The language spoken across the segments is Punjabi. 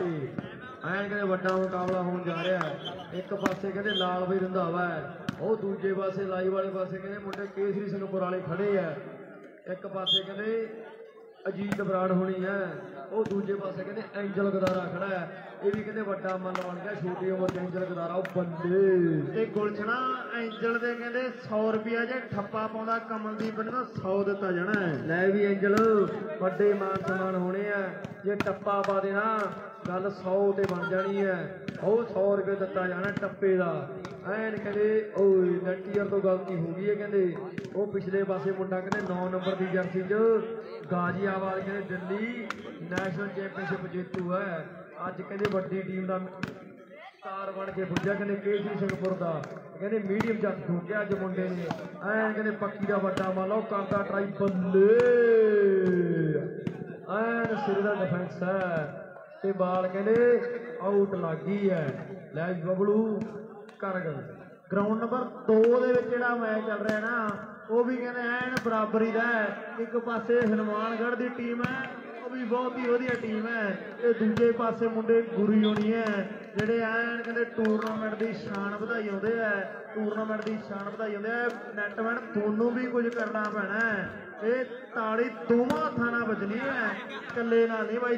ਛੋਟੇ ਐਂ ਕਹਿੰਦੇ ਵੱਡਾ ਮੁਕਾਬਲਾ ਹੋਣ ਜਾ ਰਿਹਾ ਹੈ। ਇੱਕ ਪਾਸੇ ਕਹਿੰਦੇ ਲਾਲ ਬਈ ਰੰਧਾਵਾ ਹੈ। ਉਹ ਦੂਜੇ ਪਾਸੇ ਲਾਈ ਵਾਲੇ ਪਾਸੇ ਕਹਿੰਦੇ ਮੁੰਡੇ ਕੇਸਰੀ ਸਿੰਘਪੁਰ ਵਾਲੇ ਖੜੇ ਆ। ਇੱਕ ਪਾਸੇ ਕਹਿੰਦੇ ਅਜੀਤ ਬਰਾੜ ਹੋਣੀ ਹੈ। ਉਹ ਦੂਜੇ ਪਾਸੇ ਕਹਿੰਦੇ ਐਂਜਲ ਗਦਾਰਾ ਖੜਾ ਹੈ। ਇਹ ਵੀ ਕਹਿੰਦੇ ਵੱਡਾ ਮਨ ਬਣ ਗਿਆ ਛੋਟੀ ਉਮਰ 'ਚ ਐਂਜਲ ਗਦਾਰਾ ਉਹ ਬੰਦੇ। ਤੇ ਗੁਲਸ਼ਨਾ ਐਂਜਲ ਦੇ ਕਹਿੰਦੇ 100 ਰੁਪਿਆ ਜੇ ਠੱਪਾ ਪਾਉਂਦਾ ਕਮਲਦੀਪ ਨੇ ਤਾਂ 100 ਦਿੱਤਾ ਜਾਣਾ ਲੈ ਵੀ ਐਂਜਲ ਵੱਡੇ ਮਾਨ ਸਨਮਾਨ ਹੋਣੇ ਆ। ਜੇ ਟੱਪਾ ਪਾ ਦੇਣਾ ਗੱਲ 100 ਤੇ ਬਣ ਜਾਣੀ ਹੈ। ਉਹ 100 ਰੁਪਏ ਦਿੱਤਾ ਜਾਣਾ ਟੱਪੇ ਦਾ। ਐਨ ਕਹਿੰਦੇ, ਓਏ, ਨੈਟੀਅਰ ਤੋਂ ਗਲਤੀ ਹੋ ਗਈ ਹੈ ਕਹਿੰਦੇ। ਉਹ ਪਿਛਲੇ ਪਾਸੇ ਮੁੰਡਾ ਕਹਿੰਦੇ 9 ਨੰਬਰ ਦੀ ਜਰਸੀ 'ਚ ਗਾਜ਼ੀਆਬਾਦ ਕਹਿੰਦੇ ਦਿੱਲੀ ਨੈਸ਼ਨਲ ਚੈਂਪੀਅਨਸ਼ਿਪ ਜੇਤੂ ਹੈ। ਅੱਜ ਕਹਿੰਦੇ ਵੱਡੀ ਟੀਮ ਦਾ ਸਟਾਰ ਬਣ ਕੇ ਪੁੱਜਿਆ ਕਹਿੰਦੇ ਕੇਸੀ ਸਿੰਘਪੁਰ ਦਾ। ਕਹਿੰਦੇ ਮੀਡੀਅਮ ਜੱਟ ਠੋਕਿਆ ਅੱਜ ਮੁੰਡੇ ਨੇ। ਐਂ ਕਹਿੰਦੇ ਪੱਕੀ ਦਾ ਵੱਡਾ ਮੰਨ ਉਹ ਕਰਦਾ ਟਰਾਈ ਬੱਲੇ। ਐਨ ਸਿਰੇ ਦਾ ਡਿਫੈਂਸ ਹੈ। ਤੇ ਬਾਲ ਕਹਿੰਦੇ ਆਊਟ ਲੱਗੀ ਹੈ। ਲੈ ਬਬਲੂ, ਕਰ ਗਏ ਗਰਾਊਂਡ ਨੰਬਰ 2 ਦੇ ਵਿੱਚ ਜਿਹੜਾ ਮੈਚ ਚੱਲ ਰਿਹਾ ਨਾ, ਉਹ ਵੀ ਕਹਿੰਦੇ ਐਨ ਬਰਾਬਰੀ ਦਾ ਇੱਕ ਪਾਸੇ ਹਨੂਮਾਨਗੜ੍ਹ ਦੀ ਟੀਮ ਹੈ, ਉਹ ਵੀ ਬਹੁਤ ਹੀ ਵਧੀਆ ਟੀਮ ਹੈ। ਤੇ ਦੂਜੇ ਪਾਸੇ ਮੁੰਡੇ ਗੁਰੀ ਹੋਣੀ ਹੈ, ਜਿਹੜੇ ਐਨ ਕਹਿੰਦੇ ਟੂਰਨਾਮੈਂਟ ਦੀ ਸ਼ਾਨ ਵਧਾਈ ਆਉਂਦੇ ਆ ਟੂਰਨਾਮੈਂਟ ਦੀ ਸ਼ਾਨ ਵਧਾਈ ਆਉਂਦੇ ਆ ਨੈਟਮੈਨ ਤੁਹਾਨੂੰ ਵੀ ਕੁਝ ਕਰਨਾ ਪੈਣਾ ਇਹ ਤਾੜੀ ਦੋਵਾਂ ਹੱਥਾਂ ਵੱਜਣੀ ਹੈ। ਇਕੱਲੇ ਨਾਲ ਨਹੀਂ ਬਾਈ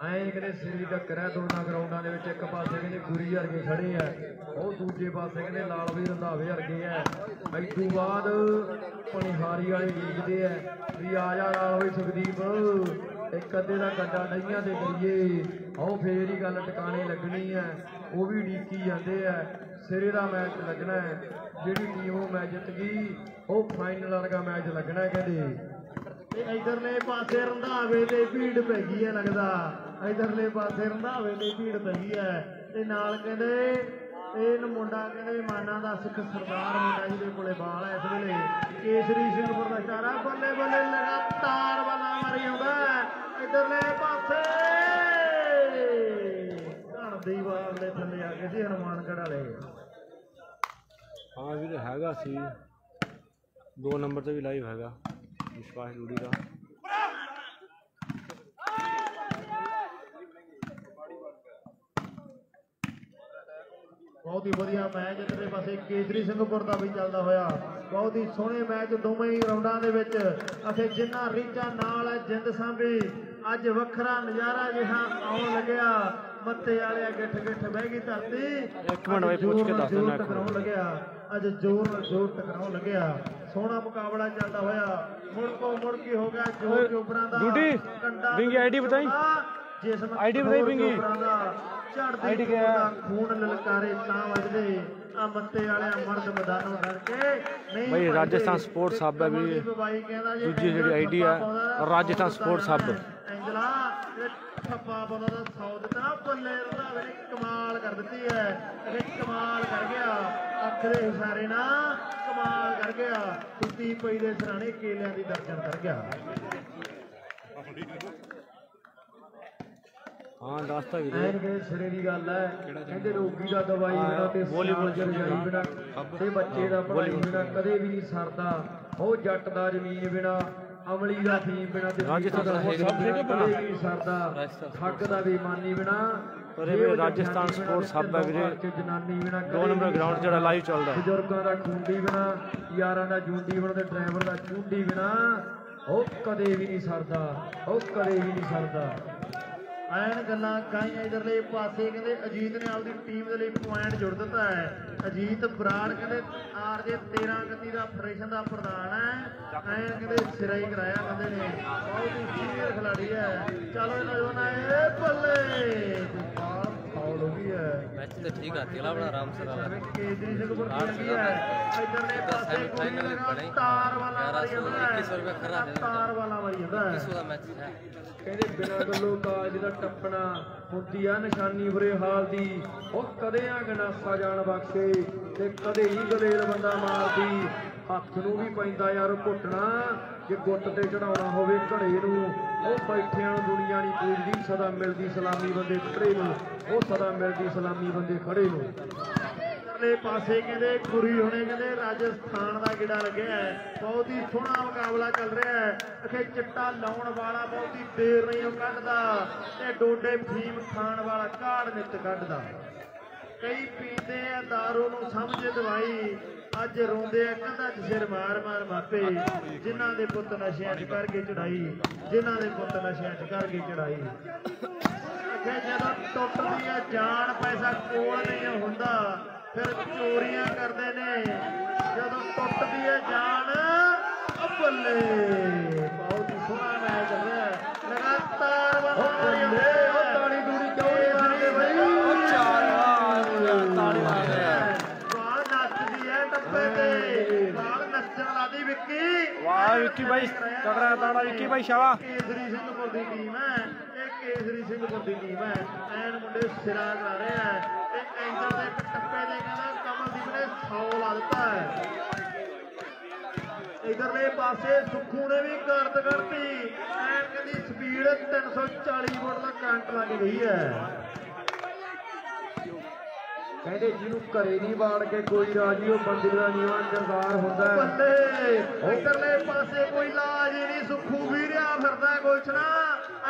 ਐਂ ਕਹਿੰਦੇ ਸਿਰੀ ਟੱਕਰ ਹੈ ਦੋਨਾਂ ਗਰਾਊਂਡਾਂ ਦੇ ਵਿੱਚ ਇੱਕ ਪਾਸੇ ਕਹਿੰਦੇ ਗੁਰੀ ਵਰਗੇ ਖੜੇ ਆ, ਉਹ ਦੂਜੇ ਪਾਸੇ ਕਹਿੰਦੇ ਲਾਲ ਵੀ ਰੰਧਾਵੇ ਵਰਗੇ ਆ। ਐਦੂ ਬਾਅਦ ਪਣਿਹਾਰੀ ਵਾਲੇ ਡੀਕਦੇ ਆ ਵੀ ਆ ਜਾ ਨਾਲ ਹੋਈ ਸੁਖਦੀਪ, ਇੱਕ ਅੱਧੇ ਦਾ ਗੱਡਾ ਡਈਆਂ ਦੇ ਕਰੀਏ। ਆਓ ਫੇਰ ਹੀ ਗੱਲ ਟਿਕਾਣੇ ਲੱਗਣੀ ਹੈ ਉਹ ਵੀ ਡੀਕੀ ਜਾਂਦੇ ਆ, ਸਿਰੇ ਦਾ ਮੈਚ ਲੱਗਣਾ ਹੈ। ਜਿਹੜੀ ਟੀਮ ਉਹ ਮੈਚ ਜਿੱਤ ਗਈ, ਉਹ ਫਾਈਨਲ ਵਰਗਾ ਮੈਚ ਲੱਗਣਾ ਹੈ ਕਹਿੰਦੇ। ਤੇ ਇਧਰਲੇ ਪਾਸੇ ਰੰਧਾਵੇ ਤੇ ਭੀੜ ਪੈ ਗਈ ਹੈ ਲੱਗਦਾ। ਇਧਰਲੇ ਪਾਸੇ ਰੰਧਾਵੇ ਤੇ ਭੀੜ ਪੈ ਗਈ ਹੈ ਤੇ ਨਾਲ ਕਹਿੰਦੇ, ਇਹ ਮੁੰਡਾ ਕਹਿੰਦੇ ਮਾਨਾ ਦਾ ਸਿੱਖ ਸਰਦਾਰ ਮੁੰਡਾ ਜਿਹਦੇ ਕੋਲੇ ਬਾਲ ਹੈ ਇਸ ਵੇਲੇ। ਕੇਸਰੀ ਸਿੰਘਪੁਰ ਦਾ ਬੱਲੇ ਬੱਲੇ ਲਗਾਤਾਰ ਬਾਲਾਂ ਮਾਰੀ ਆਉਂਦਾ ਇਧਰਲੇ ਪਾਸੇ! ਧਣ ਦੀ ਬਾਲ ਦੇ ਥੱਲੇ ਆ ਗਏ ਸੀ ਹਨੂਮਾਨਗੜ੍ਹ ਵਾਲੇ। ਹਾਂ ਵੀਰੇ ਹੈਗਾ ਸੀ। ਦੋ ਨੰਬਰ ਤੇ ਵੀ ਲਾਈਵ ਹੈਗਾ। ਵਿਸ਼ਵਾਸ ਡੂਡੀ ਦਾ। ਬਹੁਤ ਹੀ ਵਧੀਆ ਮੈਚ ਇਧਰਲੇ ਪਾਸੇ ਕੇਸਰੀ ਸਿੰਘਪੁਰ ਦਾ ਵੀ ਚੱਲਦਾ ਹੋਇਆ। ਬਹੁਤ ਹੀ ਸੋਹਣੇ ਮੈਚ ਦੋਵੇਂ ਹੀ ਰਾਉਂਡਾਂ ਦੇ ਵਿੱਚ। ਅਤੇ ਜਿੰਨਾ ਰੀਚਾ ਨਾਲ ਹੈ ਜਿੰਦ ਸਾਂਭੀ ਅੱਜ ਵੱਖਰਾ ਨਜ਼ਾਰਾ ਜਿਹਾ ਆਉਣ ਲੱਗਿਆ। ਮੱਤੇ ਵਾਲਿਆ ਗਿੱਠ ਗਿੱਠ ਬਹਿ ਗਈ ਧਰਤੀ। ਇੱਕ ਮਿੰਟ ਬਾਈ ਪੁੱਛ ਕੇ ਦੱਸ ਦਿੰਦਾ ਲੱਗਿਆ। ਅੱਜ ਜ਼ੋਰ ਨਾਲ ਜ਼ੋਰ ਟਕਰਾਉਣ ਲੱਗਿਆ ਸੋਹਣਾ ਮੁਕਾਬਲਾ ਚੱਲਦਾ ਹੋਇਆ ਮੁੜ ਕੋ ਮੁੜ ਕੀ ਹੋ ਗਿਆ ਜੋਰ ਜੋਬਰਾਂ ਦਾ ਕੰਡਾ ਵਿੰਗੀ ID ਬਤਾਈ। ਜਿਸਮ ID ਬਤਾਈ ਵਿੰਗੀ। ਦਾ ਹੈ? ਖੂਨ ਲਲਕਾਰੇ ਤਾਂ ਵੱਜਦੇ ਆ ਮੱਤੇ ਵਾਲਿਆਂ ਮਰਦ ਮੈਦਾਨੋਂ ਡਰ ਕੇ ਨਹੀਂ ਭੱਜਦੇ। ਰਾਜਸਥਾਨ ਸਪੋਰਟਸ ਹੱਬ ਹੈ ਵੀ ਦੂਜੀ ਜਿਹੜੀ ID ਆ, ਰਾਜਸਥਾਨ ਸਪੋਰਟਸ ਹੱਬ। ਐਂਜਲਾ ਪਾਉਂਦਾ ਤਾਂ 100 ਦਿੱਤਾ ਨਾ ਬੱਲੇ ਨੇ ਕਮਾਲ ਕਰ ਦਿੱਤੀ ਹੈ ਇਹ ਕਮਾਲ ਕਰ ਗਿਆ ਅੱਖ ਦੇ ਇਸ਼ਾਰੇ ਨਾਲ ਕਮਾਲ ਕਰ ਗਿਆ। ਸੁੱਤੀ ਪਈ ਦੇ ਸਰਾਣੇ ਕੇਲਿਆਂ ਦੀ ਦਰਜਨ ਕਰ ਗਿਆ। ਹਾਂ ਦੱਸਤਾ ਵੀਰੇ। ਐਨ ਕਹਿੰਦੇ ਸਿਰੇ ਦੀ ਗੱਲ ਹੈ ਕਹਿੰਦੇ ਰੋਗੀ ਦਾ ਦਵਾਈ ਬਿਨਾ ਤੇ ਵਾਲੀਬਾਲ ਜਰਜਾਈ ਬਿਨਾ ਤੇ ਬੱਚੇ ਦਾ ਪੜਾਈ। ਬਿਨਾ ਕਦੇ ਵੀ ਨਹੀਂ ਸਰਦਾ। ਉਹ ਜੱਟ ਦਾ ਜ਼ਮੀਨ ਬਿਨਾ ਅਮਲੀ ਦਾ ਫੀਮ ਬਿਨਾ ਤੇ ਰਾਜਸਥਾਨ ਦਾ ਸਭ ਵੀਰੇ ਨਹੀਂ ਸਰਦਾ। ਠੱਗ ਦਾ ਬੇਈਮਾਨੀ ਬਿਨਾ ਪਰ ਇਹ ਰਾਜਸਥਾਨ ਸਪੋਰਟਸ ਹੱਬ ਹੈ ਵੀਰੇ। ਜਨਾਨੀ ਬਿਨਾ ਨੰਬਰ ਗਰਾਊਂਡ ਜਿਹੜਾ ਲਾਈਵ ਚੱਲਦਾ ਬਜ਼ੁਰਗਾਂ ਦਾ ਖੂੰਡੀ ਬਿਨਾ, ਯਾਰਾਂ ਦਾ ਜੂੰਡੀ ਬਿਨਾ ਤੇ ਡਰਾਈਵਰ ਦਾ ਚੂੰਡੀ ਬਿਨਾ, ਉਹ ਕਦੇ ਵੀ ਨਹੀਂ ਸਰਦਾ, ਉਹ ਕਦੇ ਵੀ ਨਹੀਂ ਸਰਦਾ ਐਨ ਗੱਲਾਂ ਕਾਈਆਂ ਇਧਰਲੇ ਪਾਸੇ ਕਹਿੰਦੇ ਅਜੀਤ ਨੇ ਆਪਦੀ ਟੀਮ ਦੇ ਲਈ ਪੁਆਇੰਟ ਜੁੜ ਦਿੱਤਾ ਹੈ। ਅਜੀਤ, ਬਰਾੜ ਕਹਿੰਦੇ ਆਰਜੇ 13 ਗੱਤੀ ਦਾ ਆਪਰੇਸ਼ਨ ਦਾ ਪ੍ਰਧਾਨ ਹੈ। ਐਨ ਕਹਿੰਦੇ ਸਿਰਾ ਹੀ ਕਰਾਇਆ ਬੰਦੇ ਨੇ। ਬਹੁਤ ਹੀ ਸੀਨੀਅਰ ਖਿਡਾਰੀ ਹੈ। ਚਲੋ ਇਹਨਾਂ ਇਹ ਬੱਲੇ। मैच तो ठीक आती है बड़ा आराम से रहा ਕੇਜਰੀ ਸਿੰਘਪੁਰ ਦੀ ਲੱਗੀ ਹੈ ਇਧਰਲੇ ਪਾਸੇ semi-final ਕੋਈ ਬਣੇ। ਤਾਰ ਵਾਲਾ ਮਾਰੀ ਜਾਂਦਾ ਹੈ 2100 ਰੁਪਏ ਖਰਾ ਦੇ ਦਿੰਦਾ। ਤਾਰ ਵਾਲਾ ਮਾਰੀ ਜਾਂਦਾ ਹੈ किस मैच है ਕਹਿੰਦੇ ਬਿਨਾਂ ਗੱਲੋਂ ਕਾਜ ਦਾ ਟੱਪਣਾ ਹੁੰਦੀ ਆ ਨਿਸ਼ਾਨੀ ਬੁਰੇ ਹਾਲ ਦੀ ਉਹ ਕਦੇ ਆ ਗਨਾਸਾ ਜਾਣ ਬਖਸ਼ੇ ਤੇ ਕਦੇ ਹੀ ਗਲੇਲ ਬੰਦਾ ਮਾਰਦੀ ਹੱਥ ਨੂੰ ਵੀ ਪੈਂਦਾ ਯਾਰ ਘੁੱਟਣਾ। ਜੇ ਗੁੱਟ ਤੇ ਚੜਾਉਣਾ ਹੋਵੇ ਘੜੇ ਨੂੰ, ਉਹ ਬੈਠਿਆਂ ਨੂੰ ਦੁਨੀਆ ਨਹੀਂ ਪੂਜਦੀ, ਸਦਾ ਮਿਲਦੀ ਸਲਾਮੀ ਬੰਦੇ ਖੜੇ ਨੂੰ, ਉਹ ਸਦਾ ਮਿਲਦੀ ਸਲਾਮੀ ਬੰਦੇ ਖੜੇ ਨੂੰ। ਇਧਰਲੇ ਪਾਸੇ ਕਹਿੰਦੇ ਗੁਰੀ ਹੋਣੇ ਕਹਿੰਦੇ ਰਾਜਸਥਾਨ ਦਾ ਕਿਹੜਾ ਲੱਗਿਆ ਬਹੁਤ ਹੀ ਸੋਹਣਾ ਮੁਕਾਬਲਾ ਚੱਲ ਰਿਹਾ ਹੈ। ਅਖੇ ਚਿੱਟਾ ਲਾਉਣ ਵਾਲਾ ਬਹੁਤ ਹੀ ਦੇਰ ਨਹੀਂ ਉਹ ਕੱਢਦਾ ਤੇ ਡੋਡੇ ਫੀਮ ਖਾਣ ਵਾਲਾ ਕਾੜ ਨਿੱਤ ਕੱਢਦਾ। ਕਈ ਪੀਂਦੇ ਆ दारू ਨੂੰ ਸਮਝੇ ਦਵਾਈ। ਅੱਜ ਰੋਂਦੇ ਆ ਕੰਧਾਂ 'ਚ ਸਿਰ ਮਾਰ ਮਾਰ ਮਾਪੇ, ਜਿਨ੍ਹਾਂ ਦੇ ਪੁੱਤ ਨਸ਼ਿਆਂ 'ਚ ਕਰਕੇ ਚੜਾਈ ਜਿਨ੍ਹਾਂ ਦੇ ਪੁੱਤ ਨਸ਼ਿਆਂ 'ਚ ਕਰਕੇ ਚੜਾਈ ਕਿ ਜਦੋਂ ਟੁੱਟਦੀ ਆ ਜਾਨ ਪੈਸਾ ਕੋਲ ਨਹੀਂ ਹੁੰਦਾ, ਫਿਰ ਚੋਰੀਆਂ ਕਰਦੇ ਨੇ। ਜਦੋਂ ਟੁੱਟਦੀ ਆ ਜਾਨ ਬੱਲੇ। ਵਾਹ ਵਿੱਕੀ ਬਾਈ, ਤਗੜਾ ਤਾੜਾ ਵਿੱਕੀ ਬਾਈ, ਸ਼ਾਬਾਸ਼। ਕੇਸਰੀ ਸਿੰਘਪੁਰ ਦੀ ਟੀਮ ਹੈ। ਇਹ ਕੇਸਰੀ ਸਿੰਘਪੁਰ ਦੀ ਟੀਮ ਹੈ। ਐਨ ਮੁੰਡੇ ਸਿਰਾ ਕਰਾ ਰਹੇ ਆ ਤੇ ਐਂਦਰ ਦੇ ਇੱਕ ਟੱਪੇ ਦੇ ਕਹਿੰਦਾ ਕਮਲਦੀਪ ਨੇ 100 ਲਾ ਦਿੱਤਾ ਹੈ। ਇਧਰਲੇ ਪਾਸੇ ਸੁੱਖੂ ਨੇ ਵੀ ਕਰਤ ਕਰਤੀ। ਐਨ ਕਹਿੰਦੀ ਸਪੀਡ 340 ਵੋਟ ਦਾ ਕਰੰਟ ਲੱਗ ਗਈ ਹੈ। ਕਹਿੰਦੇ ਜਿਹਨੂੰ ਘਰੇ ਨਹੀਂ ਬਾੜ ਕੇ ਕੋਈ ਰਾਜੀ ਉਹ ਬੰਦੇ ਦਾ ਨੀਵਾਂ ਜਰਦਾਰ ਹੁੰਦਾ ਹੈ। ਬੱਲੇ ਇਧਰਲੇ ਪਾਸੇ ਕੋਈ ਲਾਜ ਨਹੀਂ ਸੁੱਖੂ ਵੀਰਿਆ ਫਿਰਦਾ ਗੁਲਸ਼ਨਾ।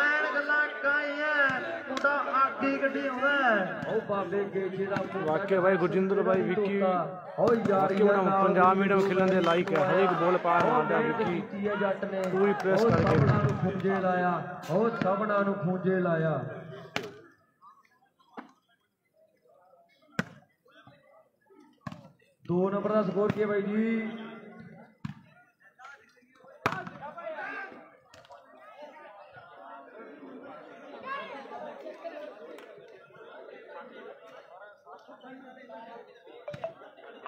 ਐਨ ਗੱਲਾਂ ਕਾਈਆਂ ਮੁੰਡਾ ਆਗੀ ਗੱਡੀ ਆਉਂਦਾ। ਉਹ ਬਾਬੇ ਗੇਜੇ ਦਾ ਵਾਕਿਆ ਬਾਈ ਗੁਰਜਿੰਦਰ ਬਾਈ ਵਿੱਕੀ ਉਹ ਯਾਰ ਪੰਜਾਬ ਮੀਡੀਅਮ ਖੇਲਣ ਦੇ ਲਾਇਕ ਹੈ। ਹਰੇਕ ਬੋਲ ਪਾਰ ਮਾਰਦਾ ਵਿੱਕੀ। ਜੱਟ ਨੇ। ਪੂਰੀ ਉਹ ਕਰਕੇ। ਸਭਨਾਂ ਨੂੰ ਖੁੰਝੇ ਲਾਇਆ। ਉਹ ਸਭਨਾਂ ਨੂੰ ਖੁੰਝੇ ਲਾਇਆ। ਦੋ ਨੰਬਰ ਦਾ ਸਕੋਰ ਕੀ ਹੈ ਬਾਈ ਜੀ?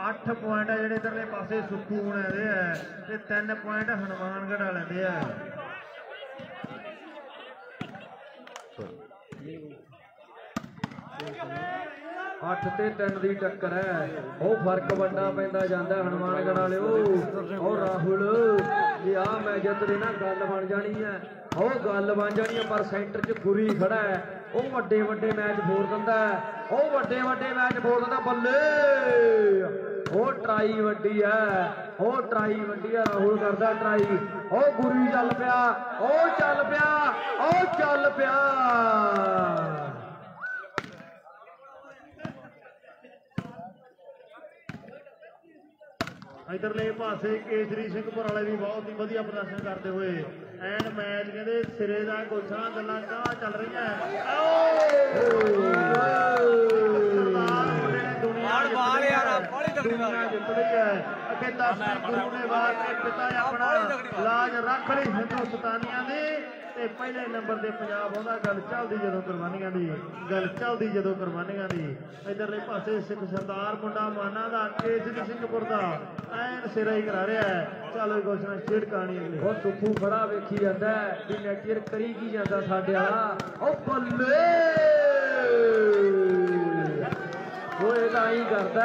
ਅੱਠ ਪੁਆਇੰਟ ਆ ਜਿਹੜੇ ਇਧਰਲੇ ਪਾਸੇ, ਸੁੱਖੂ ਹੁਣੇ ਦੇ ਆ ਤੇ ਤਿੰਨ ਪੁਆਇੰਟ ਹਨੂਮਾਨਗੜ੍ਹ ਵਾਲਿਆਂ ਦੇ ਆ। ਅੱਠ ਤੇ ਤਿੰਨ ਦੀ ਟੱਕਰ ਹੈ। ਉਹ ਫ਼ਰਕ ਵੱਡਾ ਪੈਂਦਾ ਜਾਂਦਾ ਹਨੂਮਾਨਗੜ੍ਹ ਵਾਲਿਓ। ਉਹ ਰਾਹੁਲ ਜੇ ਆ ਮੈਂ ਜਿੱਤਦੇ ਨਾ ਗੱਲ ਬਣ ਜਾਣੀ ਹੈ। ਉਹ ਗੱਲ ਬਣ ਜਾਣੀ ਹੈ, ਪਰ ਸੈਂਟਰ 'ਚ ਗੁਰੀ ਖੜਾ ਹੈ। ਉਹ ਵੱਡੇ ਵੱਡੇ ਮੈਚ ਫੋੜ ਦਿੰਦਾ ਉਹ ਵੱਡੇ ਵੱਡੇ ਮੈਚ ਫੋੜ ਦਿੰਦਾ ਬੱਲੇ। ਉਹ ਟਰਾਈ ਵੱਡੀ ਹੈ। ਉਹ ਟਰਾਈ ਵੱਡੀ ਹੈ, ਰਾਹੁਲ ਕਰਦਾ ਟਰਾਈ। ਉਹ ਗੁਰੀ ਚੱਲ ਪਿਆ, ਉਹ ਚੱਲ ਪਿਆ, ਉਹ ਚੱਲ ਪਿਆ। ਇਧਰਲੇ ਪਾਸੇ ਕੇਸਰੀ ਸਿੰਘਪੁਰ ਵਾਲੇ ਵੀ ਬਹੁਤ ਹੀ ਵਧੀਆ ਪ੍ਰਦਰਸ਼ਨ ਕਰਦੇ ਹੋਏ ਐਨ ਮੈਚ ਕਹਿੰਦੇ ਸਿਰੇ ਦਾ ਗੁੱਸਾ ਗੱਲਾਂ ਕਾ ਚੱਲ ਰਹੀਆਂ। ਬਾਲ ਬਾਲ ਯਾਰ। ਬਾਹਲੀ ਤਕੜੀ ਦੁਨੀਆ ਜਿੱਤ ਲਈ ਹੈ। ਅੱਗੇ ਦਸਵੇਂ ਗੁਰੂ ਨੇ ਬਾਤ ਨੇ ਪਿਤਾ ਆਪਣਾ ਲਾਜ ਰੱਖ ਲਈ ਹਿੰਦੁਸਤਾਨੀਆਂ ਦੀ। ਤੇ ਪਹਿਲੇ ਨੰਬਰ ਤੇ ਪੰਜਾਬ ਆਉਂਦਾ, ਗੱਲ ਚੱਲਦੀ ਜਦੋਂ ਕੁਰਬਾਨੀਆਂ ਦੀ, ਗੱਲ ਚੱਲਦੀ ਜਦੋਂ ਕੁਰਬਾਨੀਆਂ ਦੀ। ਇਧਰਲੇ ਪਾਸੇ ਸਿੱਖ ਸਰਦਾਰ ਮੁੰਡਾ ਮਾਨਾ ਦਾ ਕੇਸਰੀ ਸਿੰਘਪੁਰ ਦਾ, ਐਨ ਸਿਰਾ ਹੀ ਕਰਾ ਰਿਹਾ ਹੈ। ਚਲੋ ਗੋਸ਼ਨਾ ਛੇੜ ਕਹਾਣੀ ਅਗਲੀ। ਉਹ ਸੁੱਖੂ ਖੜਾ ਵੇਖੀ ਜਾਂਦਾ ਹੈ, ਵੀ ਨੈਟੀਅਰ ਕਰੀ ਕੀ ਜਾਂਦਾ ਸਾਡੇ ਵਾਲਾ। ਉਹ ਬੱਲੇ! ਉਹ ਇਹਦਾ ਹੀ ਕਰਦਾ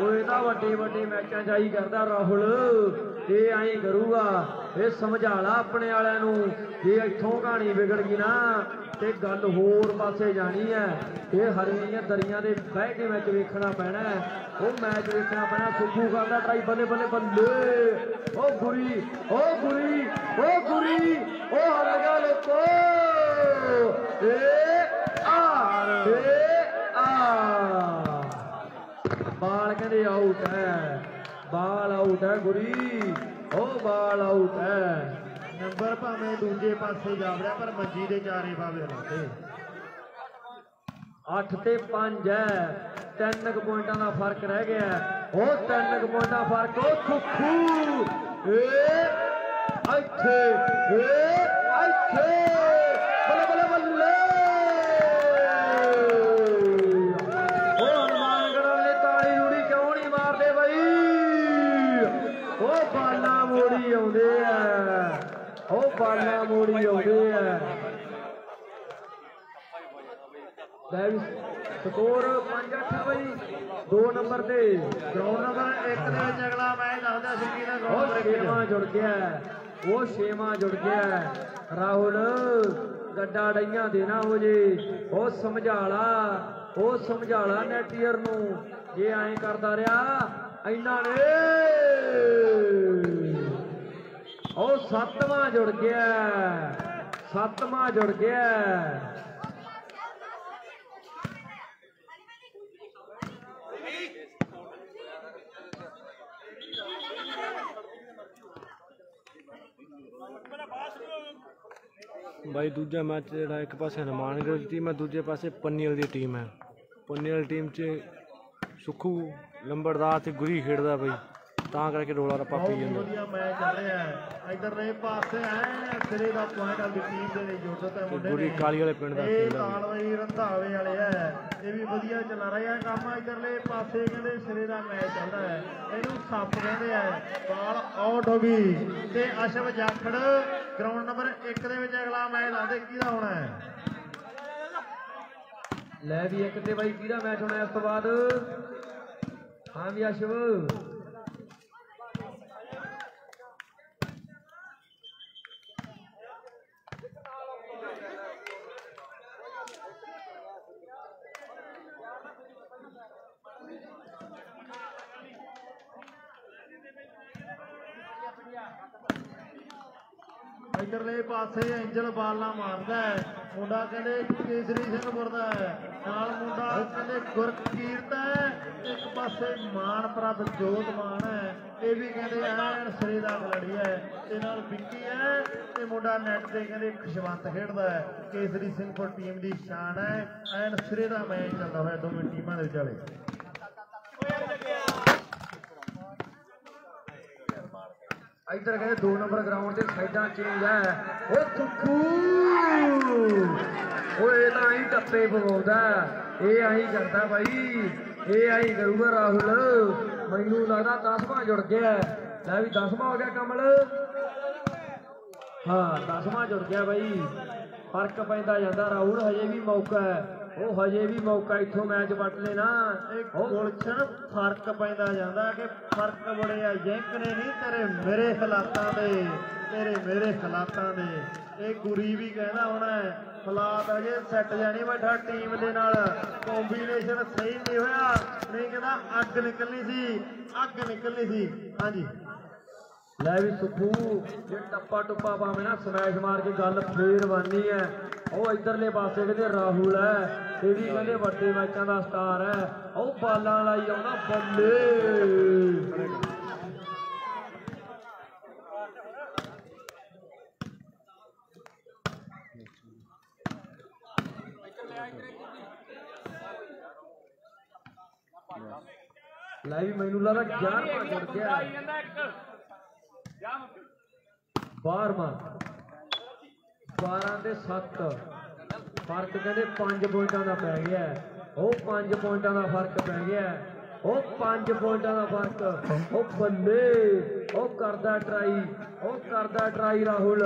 ਉਹ ਇਹਦਾ ਵੱਡੇ ਵੱਡੇ ਮੈਚਾਂ 'ਚ ਆਈ ਕਰਦਾ ਰਾਹੁਲ। ਇਹ ਐਂ ਕਰੂਗਾ। ਇਹ ਸਮਝਾਲਾ ਆਪਣੇ ਵਾਲਿਆਂ ਨੂੰ ਜੇ ਇੱਥੋਂ ਕਹਾਣੀ ਵਿਗੜ ਗਈ ਨਾ ਤੇ ਗੱਲ ਹੋਰ ਪਾਸੇ ਜਾਣੀ ਹੈ। ਇਹ ਹਰੀਆਂ ਦਰੀਆਂ ਦੇ ਬਹਿ ਕੇ ਮੈਚ ਵੇਖਣਾ ਪੈਣਾ ਉਹ ਮੈਚ ਵੇਖਣਾ ਪੈਣਾ। ਸੁੱਖੂ ਕਰਦਾ ਟਰਾਈ ਬੱਲੇ ਬੱਲੇ ਬੱਲੇ। ਉਹ ਗੁਰੀ ਉਹ ਗੁਰੀ ਉਹ ਗੁਰੀ ਉਹ ਹਰ ਗਿਆ ਲੋਕੋ। ਏ ਆ ਏ ਆ ਬਾਲ ਕਹਿੰਦੇ ਆਊਟ ਹੈ। ਬਾਲ ਆਊਟ ਹੈ ਗੁਰੀ। ਉਹ ਬਾਲ ਆਊਟ ਹੈ। ਨੰਬਰ ਭਾਵੇਂ ਦੂਜੇ ਪਾਸੇ ਜਾ ਰਿਹਾ ਪਰ ਮੰਜੀ ਦੇ ਚਾਰੇ ਪਾਵੇ ਲਾਤੇ 8 ਤੇ 5 ਹੈ। ਤਿੰਨ ਕੁ ਪੁਆਇੰਟਾਂ ਦਾ ਫ਼ਰਕ ਰਹਿ ਗਿਆ। ਉਹ ਤਿੰਨ ਕੁ ਪੁਆਇੰਟਾਂ ਦਾ ਫ਼ਰਕ ਉਹ ਸੁੱਖੂ ਏ ਇੱਥੇ ਏ ਇੱਥੇ ਬੱਲੇ ਬੱਲੇ ਬੱਲੇ ਉਹ ਹਨੂਮਾਨਗੜ੍ਹ ਵਾਲੇ ਤਾੜੀ ਰੂੜੀ ਕਿਉਂ ਨਹੀਂ ਮਾਰਦੇ ਬਈ ਉਹ ਬਾਲਾ ਮੋੜੀ ਆਉਂਦੇ ਆ। ਉਹ ਬਾਲਾ ਮੋੜੀ ਆਉਂਦੇ ਆ। ਲੈ ਵੀ ਸਕੋਰ 5-8 ਬਈ 2 ਨੰਬਰ ਤੇ। ਗਰਾਊਂਡ ਨੰਬਰ 1 ਦੇ ਵਿੱਚ ਅਗਲਾ ਮੈਚ ਦੱਸਦਾ ਸਿੰਗੀ ਦਾ ਉਹ ਗਰਾਊਂਡ ਛੇਵਾਂ ਜੁੜ ਗਿਆ। ਉਹ ਛੇਵਾਂ ਜੁੜ ਗਿਆ। ਰਾਹੁਲ ਗੱਡਾ ਡਈਆਂ ਦੇਣਾ ਹੋ ਜੇ। ਉਹ ਸਮਝਾਲਾ ਉਹ ਸਮਝਾਲਾ ਨੈਟੀਅਰ ਨੂੰ। ਜੇ ਐਂ ਕਰਦਾ ਰਿਹਾ ਇੰਨਾ ਨੇ ਉਹ ਸੱਤਵਾਂ ਜੁੜ ਗਿਆ। ਸੱਤਵਾਂ ਜੁੜ ਗਿਆ। ਬਾਈ, ਦੂਜਾ ਮੈਚ ਜਿਹੜਾ ਇੱਕ ਪਾਸੇ ਹਨੂਮਾਨਗੜ੍ਹ ਦੀ ਟੀਮ ਹੈ, ਦੂਜੇ ਪਾਸੇ ਪੰਨੀਲ ਦੀ ਟੀਮ ਹੈ। ਪੰਨੀਲ ਟੀਮ 'ਚ ਸੁਖੂ ਲੰਬੜਦਾਰ ਤੇ ਗੁਰੀ ਖੇਡਦਾ ਬਾਈ। ਤਾਂ ਕਰਕੇ ਰੋਲਾ ਰੱਪਾ ਹੀ ਜਾਂਦਾ। ਵਧੀਆ ਮੈਚ ਚੱਲ ਰਿਹਾ ਹੈ। ਇਧਰਲੇ ਪਾਸੇ ਐ ਸਿਰੇ ਦਾ ਪੁਆਇੰਟ ਵਾਲੀ ਟੀਮ ਦੇ ਲਈ ਜੁੜਤ ਹੈ ਮੁੰਡੇ ਗੁਰੀ ਕਾਲੀ ਵਾਲੇ ਪਿੰਡ ਦਾ ਇਹ। ਤਾਲਵਈ ਰੰਧਾਵੇ ਵਾਲੇ ਐ। ਇਹ ਵੀ ਵਧੀਆ ਚੱਲ ਰਿਹਾ ਕੰਮ। ਇਧਰਲੇ ਪਾਸੇ ਕਹਿੰਦੇ ਸਿਰੇ ਦਾ ਮੈਚ ਚੱਲਦਾ ਹੈ। ਇਹਨੂੰ ਸੱਪ ਕਹਿੰਦੇ ਆ। ਬਾਲ ਆਊਟ ਹੋ ਗਈ। ਤੇ ਅਸ਼ਵ ਜਾਖੜ ਗਰਾਊਂਡ ਨੰਬਰ 1 ਦੇ ਵਿੱਚ ਅਗਲਾ ਮੈਚ ਲਾਦੇ ਕਿਹਦਾ ਹੋਣਾ ਹੈ। ਲੈ ਵੀ ਇੱਕ ਤੇ ਬਾਈ ਕਿਹਦਾ ਮੈਚ ਹੋਣਾ ਇਸ ਤੋਂ ਬਾਅਦ? ਹਾਂ ਵੀ ਅਸ਼ਵ। ਇਧਰਲੇ ਪਾਸੇ ਐਂਜਲ ਬਾਲਾਂ ਮਾਰਦਾ ਹੈ। ਮੁੰਡਾ ਕਹਿੰਦੇ ਕੇਸਰੀ ਸਿੰਘਪੁਰ ਦਾ ਹੈ। ਨਾਲ ਮੁੰਡਾ ਕਹਿੰਦੇ ਗੁਰਕੀਰਤ ਹੈ। ਇੱਕ ਪਾਸੇ ਮਾਨ ਪ੍ਰਭ ਜੋਤ ਮਾਨ ਹੈ। ਇਹ ਵੀ ਕਹਿੰਦੇ ਐਨ ਸਿਰੇ ਦਾ ਖਿਡਾਰੀ ਹੈ। ਤੇ ਨਾਲ ਵਿੱਕੀ ਹੈ ਤੇ ਮੁੰਡਾ ਨੈਟ ਤੇ ਕਹਿੰਦੇ ਖਸ਼ਵੰਤ ਖੇਡਦਾ ਹੈ। ਕੇਸਰੀ ਸਿੰਘਪੁਰ ਟੀਮ ਦੀ ਸ਼ਾਨ ਹੈ। ਐਨ ਸਿਰੇ ਦਾ ਮੈਚ ਚੱਲਦਾ ਹੋਇਆ ਦੋਵੇਂ ਟੀਮਾਂ ਦੇ ਵਿਚਾਲੇ। ਇੱਧਰ ਕਹਿੰਦੇ 2 ਨੰਬਰ ਗਰਾਊਂਡ ਤੇ ਸਾਈਡਾਂ ਚੇਂਜ ਹੈ। ਓ ਸੁੱਖੂ ਓਏ ਤਾਂ ਹੀ ਟੱਪੇ ਪਵਾਉਂਦਾ। ਇਹ ਆਹੀ ਕਰਦਾ ਬਾਈ। ਇਹ ਆਹੀ ਕਰੂਗਾ ਰਾਹੁਲ। ਮੈਨੂੰ ਲੱਗਦਾ 10ਵਾਂ ਜੁੜ ਗਿਆ। ਲੈ ਵੀ 10ਵਾਂ ਹੋ ਗਿਆ ਕਮਲ। ਹਾਂ 10ਵਾਂ ਜੁੜ ਗਿਆ ਬਾਈ। ਫ਼ਰਕ ਪੈਂਦਾ ਜਾਂਦਾ, ਰਾਹੁਲ ਹਜੇ ਵੀ ਮੌਕਾ ਹੈ। ਉਹ ਹਜੇ ਵੀ ਮੌਕਾ ਇੱਥੋਂ ਮੈਚ ਵੱਟ ਲੈਣਾ। ਗੁਲਸ਼ਨ ਫ਼ਰਕ ਪੈਂਦਾ ਜਾਂਦਾ ਕਿ ਫ਼ਰਕ ਬੜੇ ਆ ਜੈਂਕ ਨੇ ਨਹੀਂ ਤੇਰੇ ਮੇਰੇ ਹਾਲਾਤਾਂ ਦੇ ਤੇਰੇ ਮੇਰੇ ਹਾਲਾਤਾਂ ਦੇ ਇਹ ਗੁਰੀ ਵੀ ਕਹਿੰਦਾ ਹੋਣਾ ਹੈ, ਹਾਲਾਤ ਅਜੇ ਸੈੱਟ ਜਾਣੀ ਬੈਠਾ ਟੀਮ ਦੇ ਨਾਲ। ਕੰਬੀਨੇਸ਼ਨ ਸਹੀ ਨਹੀਂ ਹੋਇਆ। ਨਹੀਂ ਕਹਿੰਦਾ ਅੱਗ ਨਿਕਲਣੀ ਸੀ ਅੱਗ ਨਿਕਲਣੀ ਸੀ। ਹਾਂਜੀ। ਲੈ ਵੀ ਸੁਖੂ, ਜੇ ਟੱਪਾ ਟੁੱਪਾ ਪਾਵੇਂ ਨਾ ਸਮੈਸ਼ ਮਾਰ ਕੇ ਗੱਲ ਫੇਰ ਬਾਨੀ ਹੈ। ਉਹ ਇਧਰਲੇ ਪਾਸੇ ਕਹਿੰਦੇ ਰਾਹੁਲ ਹੈ, ਇਹ ਵੀ ਕਹਿੰਦੇ ਵੱਡੇ ਮੈਚਾਂ ਦਾ ਸਟਾਰ ਹੈ। ਉਹ ਬਾਲਾਂ ਲਾਈ ਆਉਂਦਾ ਬੱਲੇ। ਲੈ ਵੀ ਮੈਨੂੰ ਲੱਗਦਾ 11ਵਾਂ ਜੁੜ ਗਿਆ। 12ਵਾਂ 12 ਤੇ 7 ਫ਼ਰਕ ਕਹਿੰਦੇ 5 ਪੁਆਇੰਟਾਂ ਦਾ ਪੈ ਗਿਆ। ਉਹ 5 ਪੁਆਇੰਟਾਂ ਦਾ ਫ਼ਰਕ ਪੈ ਗਿਆ। ਉਹ 5 ਪੁਆਇੰਟਾਂ ਦਾ ਫ਼ਰਕ। ਉਹ ਬੱਲੇ। ਉਹ ਕਰਦਾ ਟਰਾਈ। ਉਹ ਕਰਦਾ ਟਰਾਈ ਰਾਹੁਲ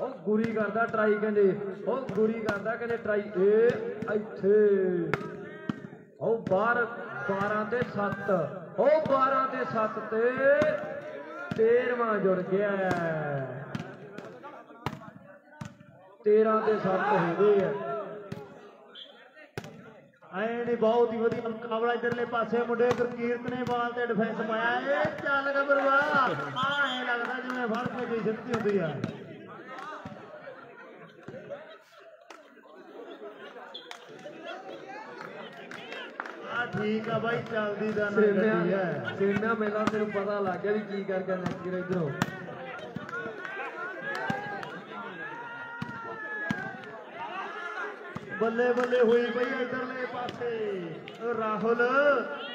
ਉਹ ਗੁਰੀ ਕਰਦਾ ਟਰਾਈ ਕਹਿੰਦੇ। ਉਹ ਗੁਰੀ ਕਰਦਾ ਕਹਿੰਦੇ ਟਰਾਈ ਏ ਇੱਥੇ। ਉਹ ਬਾਹਰ 12 ਤੇ 7 ਉਹ 12 ਤੇ 7 ਤੇ 13ਵਾਂ ਜੁੜ ਗਿਆ 13 ਤੇ 7 ਹੋ ਗਏ ਆ। ਐ ਬਹੁਤ ਹੀ ਵਧੀਆ ਮੁਕਾਬਲਾ ਇਧਰਲੇ ਪਾਸੇ। ਮੁੰਡੇ ਗੁਰਕੀਰਤ ਨੇ ਬਾਲ ਤੇ ਡਿਫੈਂਸ ਪਾਇਆ। ਏ ਚੱਲ ਗੱਭਰੂਆ ਆ ਲੱਗਦਾ ਜਿਵੇਂ ਫੜ ਕੇ ਕੋਈ ਸਿੱਧੀ ਹੁੰਦੀ ਆ ਆ ਠੀਕ ਆ ਬਾਈ ਚੱਲਦੀ ਦਾ ਨਾ ਗੱਡੀ ਹੈ ਸੇਮਿਆ ਮੇਲਾ ਤੈਨੂੰ ਪਤਾ ਲੱਗ ਗਿਆ ਵੀ ਕੀ ਕਰ ਗਿਆ ਨੱਕੀ ਇਧਰੋਂ। ਬੱਲੇ ਬੱਲੇ ਹੋਈ ਪਈ ਇਧਰਲੇ ਪਾਸੇ। ਰਾਹੁਲ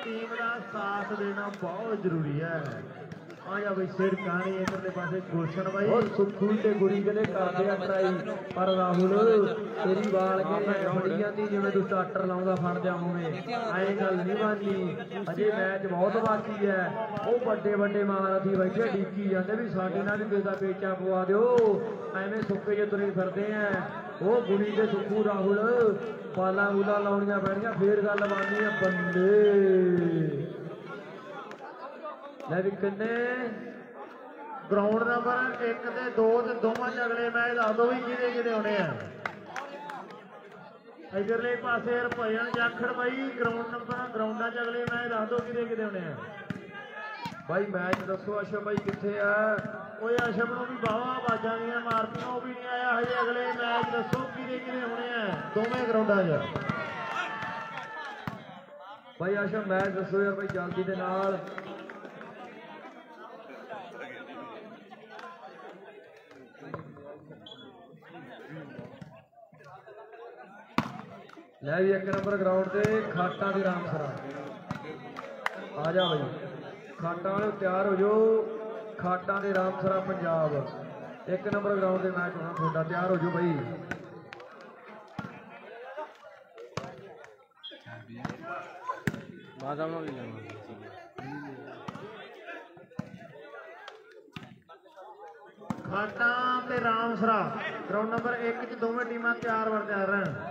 ਟੀਮ ਦਾ ਸਾਥ ਦੇਣਾ ਬਹੁਤ ਜ਼ਰੂਰੀ ਹੈ। ਆ ਜਾ ਬਈ ਸਿਰ ਕਾਣੀ ਇਧਰਲੇ ਪਾਸੇ ਗੁਲਸ਼ਨ ਬਾਈ। ਉਹ ਸੁੱਖੂ ਤੇ ਗੁਰੀ ਕਹਿੰਦੇ ਕਰਦੇ ਆ ਟਰਾਈ ਪਰ ਰਾਹੁਲ ਤੇਰੀ ਵਾਲ ਕੇ ਫੜੀ ਜਾਂਦੀ ਜਿਵੇਂ ਤੂੰ ਸਟਾਰਟਰ ਲਾਉਂਦਾ ਫੜ ਜਾ ਹੋਵੇਂ ਐਂ ਗੱਲ ਨਹੀਂ ਬਾਨੀ ਅਜੇ ਮੈਚ ਬਹੁਤ ਬਾਕੀ ਹੈ ਉਹ ਵੱਡੇ ਵੱਡੇ ਮਹਾਰਥੀ ਬੈਠੇ ਡੀਕੀ ਜਾਂਦੇ ਵੀ ਸਾਡੇ ਨਾਲ ਵੀ ਦਾ ਪੇਚਾ ਪਵਾ ਦਿਓ। ਐਵੇਂ ਸੁੱਕੇ ਜੇ ਤੁਰੇ ਫਿਰਦੇ ਆ ਉਹ ਗੁਰੀ ਤੇ ਸੁੱਖੂ ਰਾਹੁਲ ਬਾਲਾਂ ਬੂਲਾਂ ਲਾਉਣੀਆਂ ਪੈਣੀਆਂ ਫੇਰ ਗੱਲ ਬਾਨੀ ਆ ਬੰਦੇ ਲੈ ਵੀ ਕਿੰਨੇ? ਗਰਾਊਂਡ ਨੰਬਰ 1 ਤੇ 2 ਤੇ ਦੋਵਾਂ ਚ ਅਗਲੇ ਮੈਚ ਦੱਸ ਦੋ ਵੀ ਕਿਹਦੇ ਕਿਹਦੇ ਹੋਣੇ ਆ। ਇਧਰਲੇ ਪਾਸੇ ਰੁਪਈਆ ਜਾਖੜ ਬਾਈ ਗਰਾਊਂਡ ਨੰਬਰ ਗਰਾਊਂਡਾਂ ਚ ਅਗਲੇ ਮੈਚ ਦੱਸ ਦੋ ਕਿਹਦੇ ਕਿਹਦੇ ਹੋਣੇ ਆ। ਬਾਈ ਮੈਚ ਦੱਸੋ ਅਸ਼ਮ ਬਾਈ ਕਿੱਥੇ ਆ? ਓਏ ਅਸ਼ਮ ਨੂੰ ਵੀ ਬਾਵਾ ਆਵਾਜ਼ਾਂ ਦੀਆਂ ਮਾਰਤੀਆਂ, ਉਹ ਵੀ ਨਹੀਂ ਆਇਆ ਹਜੇ ਅਗਲੇ ਮੈਚ ਦੱਸੋ ਕਿਹਦੇ ਕਿਹਦੇ ਹੋਣੇ ਆ ਦੋਵੇਂ ਗਰਾਊਂਡਾਂ 'ਚ। ਬਾਈ ਅਸ਼ਮ ਮੈਚ ਦੱਸੋ ਯਾਰ ਬਾਈ ਜਲਦੀ ਦੇ ਨਾਲ। ਲੈ ਵੀ ਇੱਕ ਨੰਬਰ ਗਰਾਊਂਡ ਤੇ ਖਾਟਾਂ ਦੀ ਰਾਮਸਰਾ ਆ ਜਾ ਬਾਈ। ਖਾਟਾਂ ਵਾਲੇ ਤਿਆਰ ਹੋ ਜਾਓ। ਖਾਟਾਂ ਦੇ ਰਾਮਸਰਾ ਪੰਜਾਬ। ਇੱਕ ਨੰਬਰ ਗਰਾਊਂਡ ਤੇ ਮੈਚ ਹੋਣਾ ਤੁਹਾਡਾ ਤਿਆਰ ਹੋ ਜਾਓ ਬਾਈ। ਵੀ ਲੈਣਾ ਖਾਟਾਂ ਤੇ ਰਾਮਸਰਾ ਗਰਾਊਂਡ ਨੰਬਰ 1 'ਚ ਦੋਵੇਂ ਟੀਮਾਂ ਤਿਆਰ ਵਰ ਤਿਆਰ ਰਹਿਣ।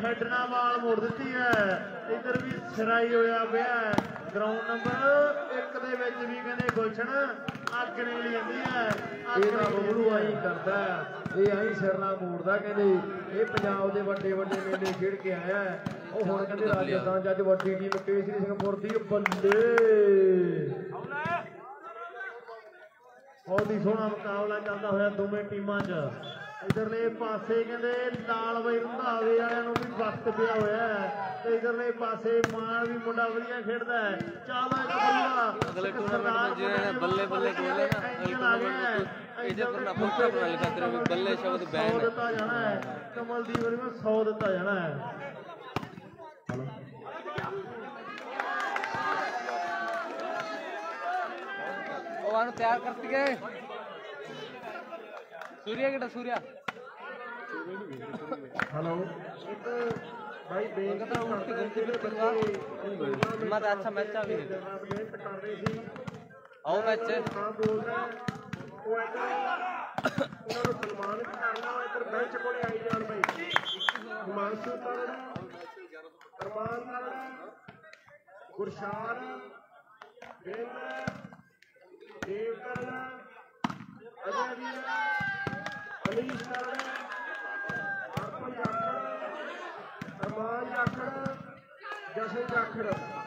ਲਗਾ ਬੋਲਾ ਬੰਦਾ ਮੋੜ ਦਿੱਤੀ ਹੈ। ਇੱਧਰ ਵੀ ਸਿਰਾਈ ਹੋਇਆ ਪਿਆ ਗਰਾਊਂਡ ਨੰਬਰ 1 ਦੇ ਵਿੱਚ ਵੀ ਕਹਿੰਦੇ ਗੁਲਸ਼ਨ ਅੱਗ ਨਿਕਲੀ ਜਾਂਦੀ ਹੈ। ਇਹ ਤਾਂ ਬਬਲੂ ਆਈ ਹੈ। ਕਰਦਾ ਹੈ। ਇਹ ਆਈ ਸਿਰ ਨਾਲ ਮੋੜਦਾ ਕਹਿੰਦੇ। ਇਹ ਪੰਜਾਬ ਦੇ ਵੱਡੇ ਵੱਡੇ ਮੇਲੇ ਖੇਡ ਕੇ ਆਇਆ ਹੈ। ਉਹ ਹੁਣ ਕਹਿੰਦੇ ਰਾਜਸਥਾਨ ਚ ਅੱਜ ਵੱਡੀ ਟੀਮ ਕੇਸਰੀ ਸਿੰਘਪੁਰ ਦੀ ਬੱਲੇ। ਬਹੁਤ ਹੀ ਸੋਹਣਾ ਮੁਕਾਬਲਾ ਚੱਲਦਾ ਹੋਇਆ ਦੋਵੇਂ ਟੀਮਾਂ 'ਚ। ਇਧਰਲੇ ਪਾਸੇ ਕਹਿੰਦੇ ਲਾਲ ਬਈ ਰੰਧਾਵੇ ਵਾਲਿਆਂ ਨੂੰ ਵੀ ਵਕਤ ਪਿਆ ਹੋਇਆ ਹੈ ਤੇ ਇਧਰਲੇ ਪਾਸੇ ਮਾਨ ਵੀ ਮੁੰਡਾ ਵਧੀਆ ਖੇਡਦਾ ਹੈ। ਚਾਹਦਾ ਇੱਕ ਬੱਲਾ ਅਗਲੇ ਟੂਰਨਾਮੈਂਟ ਜਿਹੜੇ ਬੱਲੇ ਬੱਲੇ ਖੇਲੇ ਨਾ ਅਗਲੇ ਟੂਰਨਾਮੈਂਟ ਇਹਦੇ ਪਰ ਨਾ ਪੁੱਤਰ ਬਣਾ ਲਿਖਾ ਤੇਰੇ ਵੀ ਬੱਲੇ ਸ਼ਬਦ ਬੈਨ ਦਿੱਤਾ ਜਾਣਾ ਹੈ। ਕਮਲਦੀਪ ਨੂੰ 100 ਦਿੱਤਾ ਜਾਣਾ ਹੈ। ਉਹ ਤਿਆਰ ਕਰਤੀ ਗਏ ਸੂਰਿਆ ਕਿਹੜਾ ਸੂਰਿਆ ਹਲੋ ਇੱਕ ਭਾਈ ਬੇਨਤੀ ਤਾਂ ਉਲਟੀ ਗਲਤੀ ਵੀ ਕਰਵਾ ਮੈਂ ਤਾਂ ਅੱਛਾ ਮੈਚ ਆ ਵੀ ਨਹੀਂ ਮਿਹਨਤ ਕਰ ਰਹੇ ਸੀ ਆਓ ਮੈਚ ਹਾਂ ਬੋਲਦਾ ਉਹ ਇੱਧਰ ਉਹਨਾਂ ਨੂੰ ਜਸ਼ਨ ਜਾਖੜ।